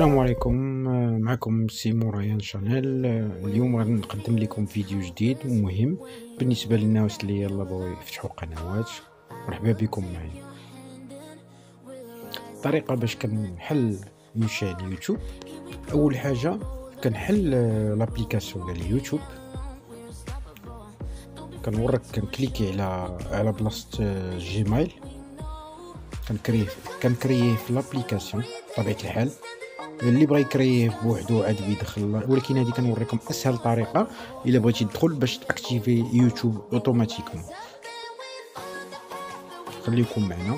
السلام عليكم. معكم c'est ريان Channel. اليوم غادي نقدم لكم فيديو جديد ومهم بالنسبة للناس اللي يلا بغاو يفتحوا قنوات. مرحبا بكم معي طريقة باش كنحل ma chaîne يوتيوب أول حاجة كنحل l'application ديال اليوتيوب. كنورك كنكليكي على على بلاصة جيميل كنكريه كنكريه في l'application بطبيعة الحال. اللي بغى يكريه بوحدو عاد بيدخل. ولكن هذه كنوريكم أسهل طريقة إلا بغيتي تدخل باش تأكتيفي يوتيوب automatiquement. خليكم معنا.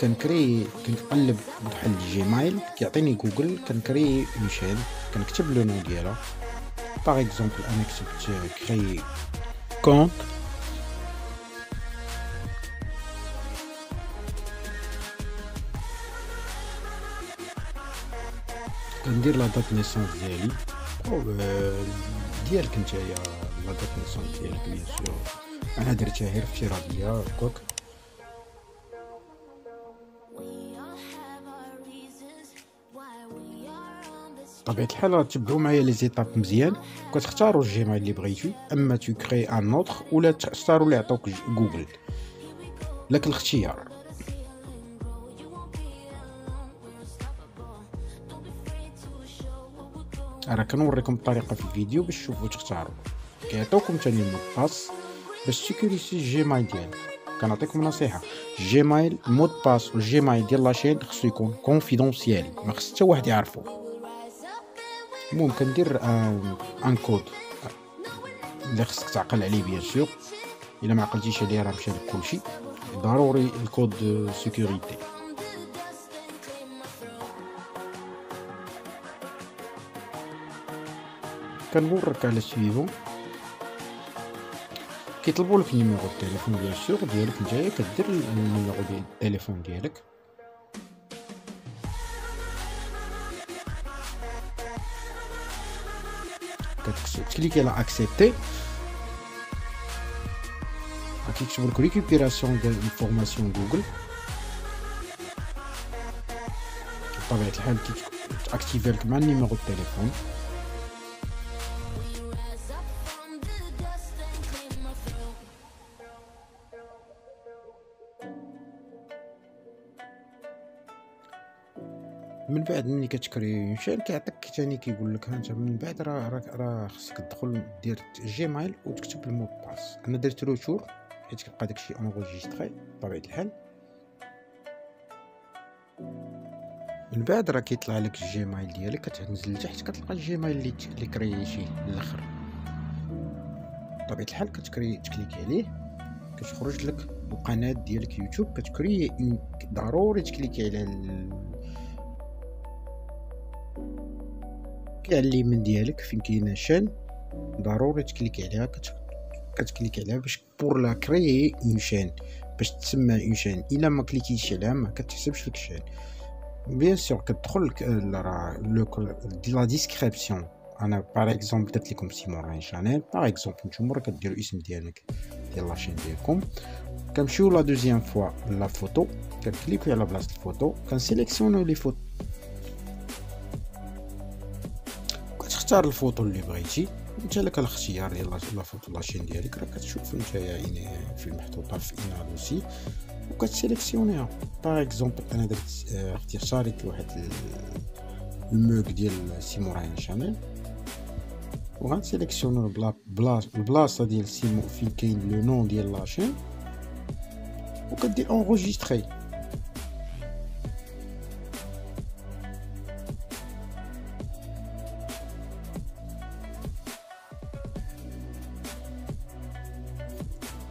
كنكري كنقلب بحال جيميل كيعطيني جوجل كنكري ميشيل كنكتب le nom ديالها par exemple أنا كتبت créer compte كندير la date naissance ديالي. أو ديالك نتايا la date naissance ديالك bien sûr أنا درتها غير افتراضيه هكاك بطبيعة الحال غتبعو معايا les étapes مزيان. كتختاروا الجيميل اللي بغيتو أما tu crées un autre ولا تختاروا اللي عطوك جوجل لك الاختيار. أنا كنوريكم الطريقة في الفيديو باش تشوفوا تختاروا. كيعطيوكم ثاني mot de passe sécurité الجيميل ديالك. كنعطيكم نصيحة. جيميل mot de passe والجيميل ديال la chaîne خصو يكون confidentiel ما خص حتى واحد يعرفو. المهم كندير un, un code اللي خصك تعقل عليه bien sûr. إلا ما عقلتيش عليه راه مشى لك كلشي. ضروري ال code sécurité كنورك على souvent كيطلبوا لك numéro التليفون bien sûr ديالك نتايا كدير ال numéro ديال التليفون ديالك. كتكليكي على accepter كيكتب لك récupération ديال information جوجل بطبيعة الحال كيت activé لك مع numéro التليفون. من بعد ملي كت créer ma chaîne كيعطيك ثاني كيقول لك أنت من بعد راه راه خصك تدخل دير جيميل وتكتب ال mot de passe. أنا درت retour حيت كيبقى داكشي enregistré بطبيعة الحال. من بعد راه كيطلع لك الجيميل ديالك كتنزل لتحت كتلقى الجيميل اللي اللي créé تي الآخر بطبيعة الحال كت créer تكليكي عليه كتخرج لك القناة ديالك يوتيوب كت créer ضروري تكليكي على على اليمين ديالك فين كاينة chaîne ضروري تكليكي عليها كتكليكي عليها باش pour la créer une chaîne باش تسمى une chaîne. إلا ما كليكيتش عليها ما كتحسبش لك chaîne. bien sûr كتدخل راه la description أنا par exemple درت لكم سيمون channel par exemple نتوما راه كديروا اسم ديالك ديال la chaîne ديالكم. كنمشيو la deuxième fois la photo كنكليكيو على بلاصة ال photo كن sélectionner و les photos كتختار الفوطو اللي بغيتي. انت لك الاختيار ديال la photo la chaîne ديالك. راه كتشوف نتايا يعني في محطوطه في انال aussi وكت sélectionner ها. par exemple أنا درت اختصاريت لواحد الموك ديال سيموراين channel. وغن sélectionner بلا بلا البلاصة ديال سيمو فين كاين le nom ديال la chaîne. وكدير enregistrer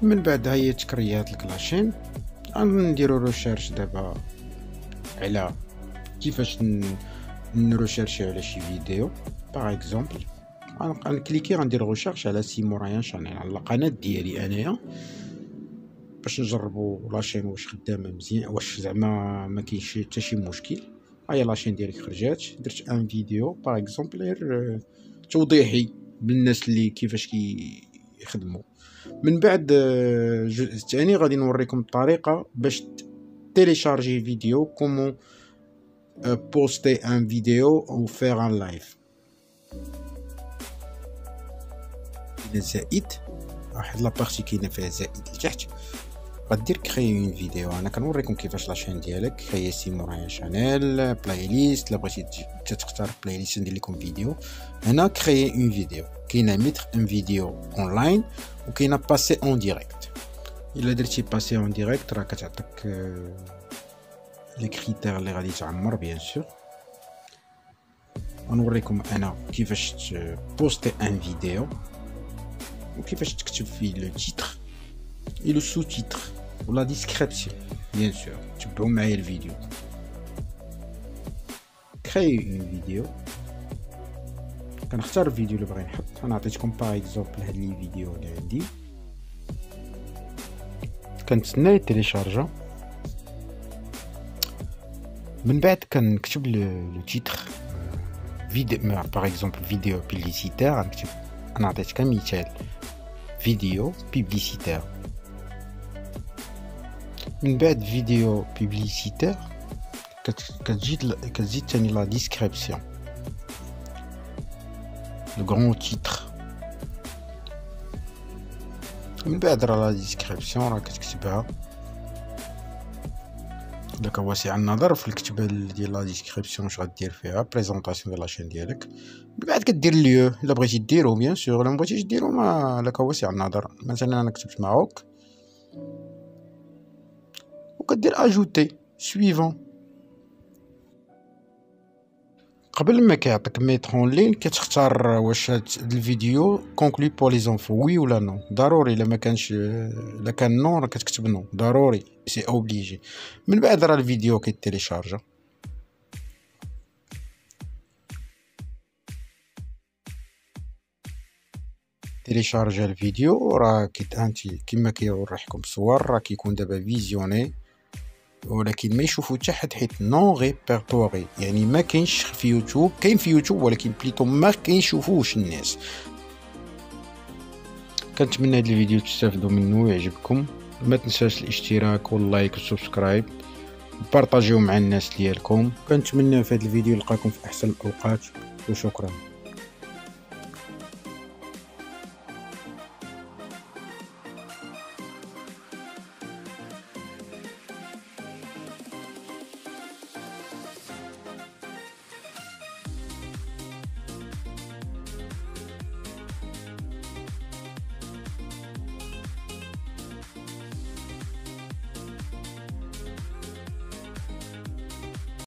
من بعد هي ت créé ات لك la chaîne غنديرو recherche دابا على كيفاش ن rechercher على شي فيديو. par exemple غنكليكي غندير recherche على سيمو channel على القناة ديالي أنايا. باش نجربو la chaîne واش خدامة مزيان واش زعما ما كاينش حتى شي مشكل. هيا la chaîne ديالك خرجات. درت une vidéo par exemple توضيحي بالناس اللي كيفاش كي يخدموا من بعد الجزء الثاني غادي نوريكم الطريقة باش télécharger vidéo comment poster une vidéo ou faire un live. زائد واحد la partie كاينة فيها زائد لتحت غدير créer une vidéo أنا كنوريكم كيفاش la chaîne ديالك créer سي مورايا channel playlist لا بغيتي تختار playlist ندير لكم فيديو هنا créer une vidéo كاينة mettre une vidéo en ligne وكاينه passer en direct الا درتي passer en direct راه كتعطيك les critères اللي غادي تعمر bien sûr غنوريكم أنا كيفاش poster une vidéo وكيفاش تكتب فيه le titre et le sous-titre و la description bien sûr تبعوا معايا الفيديو créer une vidéo كنختار الفيديو اللي باغي نحط أنا عطيتكم par exemple هاد les vidéos اللي عندي كنتسنى يت télécharger من بعد كنكتب le titre vidéo par exemple vidéo publicitaire غنكتب أنا عطيتك مثال vidéo publicitaire من بعد vidéo publicitaire كتزيد كتزيد تاني la description le grand titre من بعد راه la description راه كتكتبها داك واسع النظر في الكتابه ديال la description واش غدير فيها présentation ديال la chaîne ديالك من بعد كدير lieu الا بغيتي ديرو bien sûr الا مبغيتيش ديرو ما لك واسع النظر مثلا أنا كتبت معوك وكدير ajouter. souvent قبل ما كيعطيك mettre en ligne كتختار واش هاد الفيديو conçu pour les enfants oui ولا non ضروري إلا ما كانش إلا كان non راه كتكتب non ضروري. c'est obligé من بعد راه الفيديو كيت télécharger télécharger الفيديو راه كيت انتي كيما كيوريكم الصور راه كيكون دابا visionner ولكن ما يشوفو حتى حد حيت non répertorié يعني ما كاينش في يوتيوب. كاين في يوتيوب ولكن plutôt ما كيشوفوش الناس. كنتمنى هذا الفيديو تستافدوا منه ويعجبكم ما تنساش الاشتراك وال like وال subscribe. بارطاجيو مع الناس ديالكم. كنتمنى في هذا الفيديو نلقاكم في أحسن الأوقات. وشكرا.